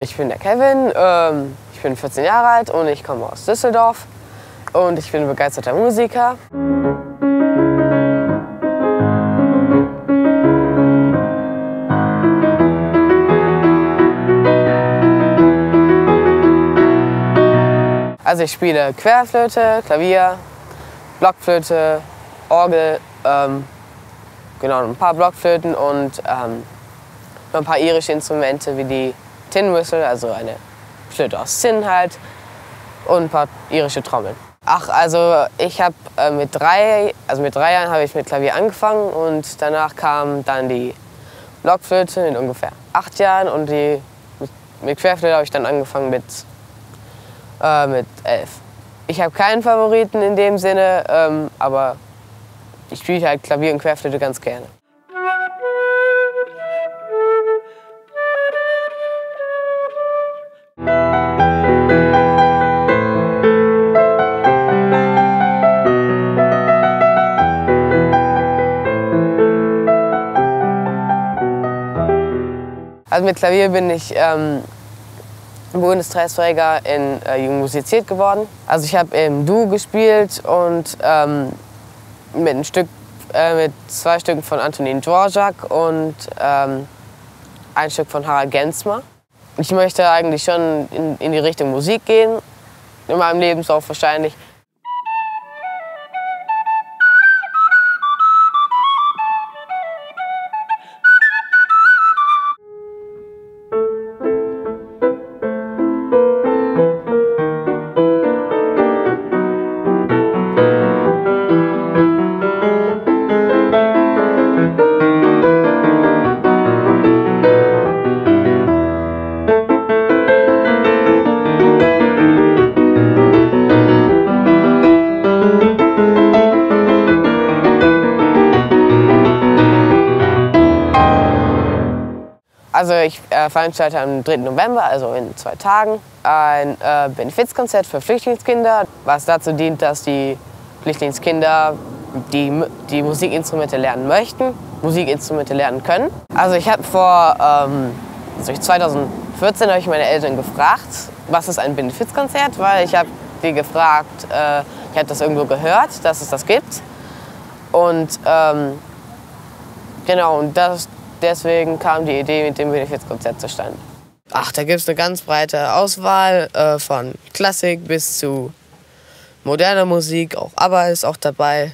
Ich bin der Kevin, ähm, ich bin 14 Jahre alt und ich komme aus Düsseldorf und ich bin begeisterter Musiker. Also ich spiele Querflöte, Klavier, Blockflöte, Orgel, ähm, genau, ein paar Blockflöten und ähm, ein paar irische Instrumente wie die Tin Whistle, also eine Flöte aus Zinn halt, und ein paar irische Trommeln. Ach, also ich habe äh, mit drei, also mit drei Jahren habe ich mit Klavier angefangen und danach kam dann die Blockflöte in ungefähr acht Jahren und die mit, mit Querflöte habe ich dann angefangen mit, äh, mit elf. Ich habe keinen Favoriten in dem Sinne, ähm, aber ich spiele halt Klavier und Querflöte ganz gerne. Also mit Klavier bin ich ähm, Bundespreisträger in äh, Jung musiziert geworden. Also ich habe im Du gespielt und ähm, mit, ein Stück, äh, mit zwei Stücken von Antonin Dvorak und ähm, ein Stück von Harald Gensmer. Ich möchte eigentlich schon in, in die Richtung Musik gehen, in meinem Lebenslauf wahrscheinlich. Also ich äh, veranstalte am 3. November, also in zwei Tagen, ein äh, Benefizkonzert für Flüchtlingskinder, was dazu dient, dass die Flüchtlingskinder die, die Musikinstrumente lernen möchten, Musikinstrumente lernen können. Also ich habe vor, ähm, also 2014 habe ich meine Eltern gefragt, was ist ein Benefizkonzert, weil ich habe die gefragt, äh, ich habe das irgendwo gehört, dass es das gibt. Und ähm, genau, und das, deswegen kam die Idee mit dem Benefizkonzert zustande. Ach, da gibt es eine ganz breite Auswahl äh, von Klassik bis zu moderner Musik. Auch ABBA ist auch dabei.